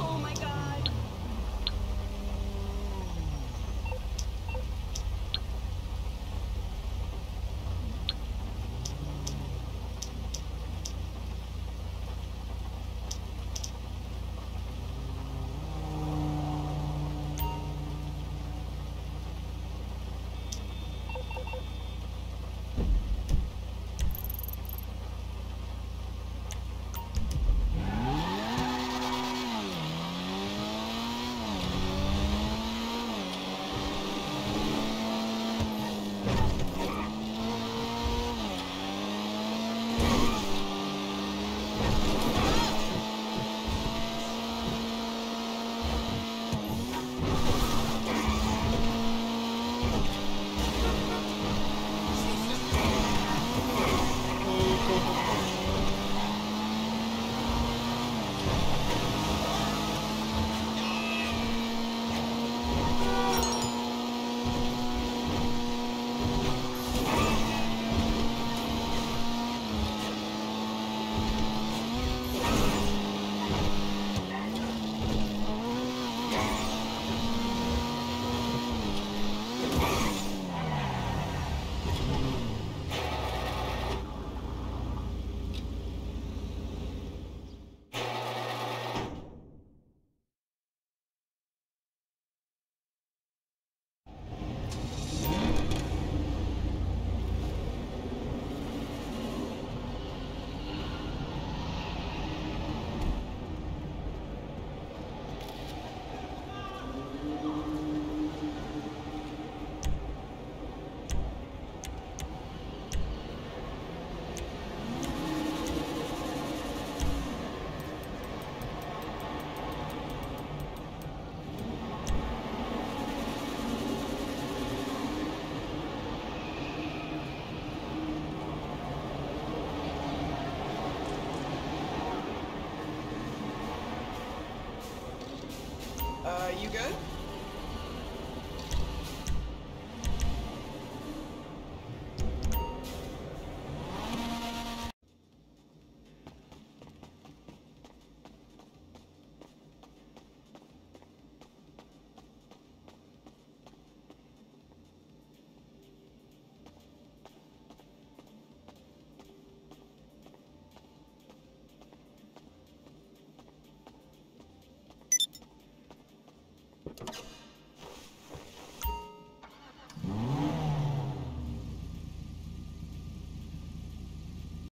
oh my god. you good?